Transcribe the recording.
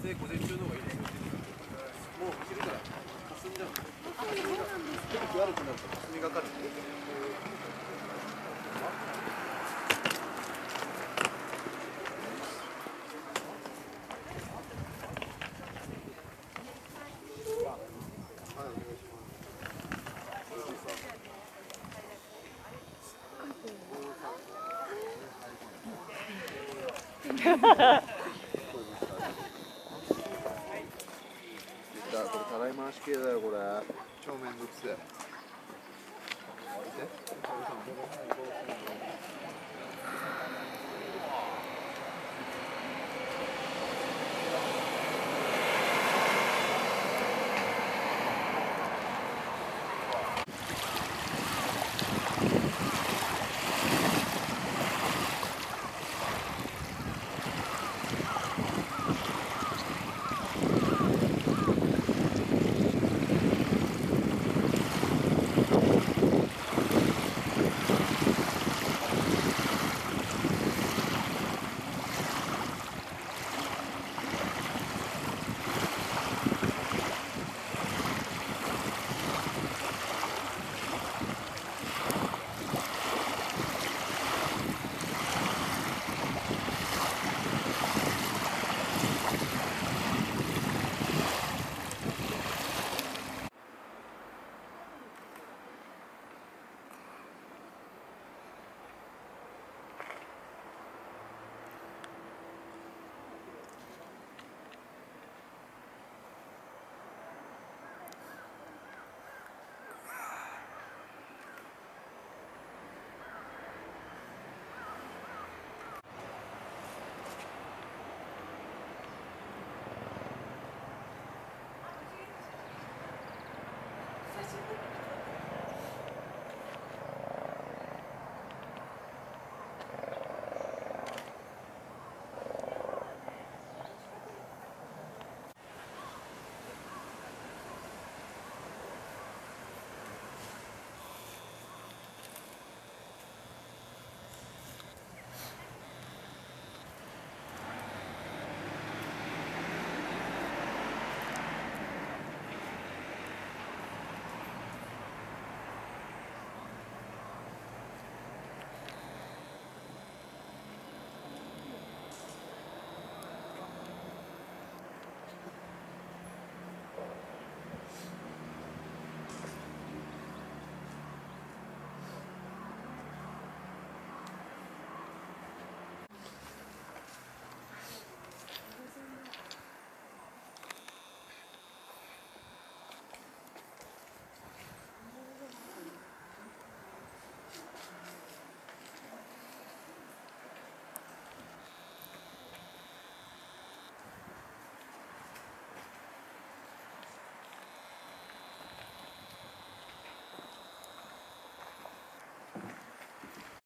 撮影午前中の方がいいですよってもう昼から霞んじゃう天気悪くなると霞がかるんでこたらい回し系だよこれ。超めんどくせえ？見て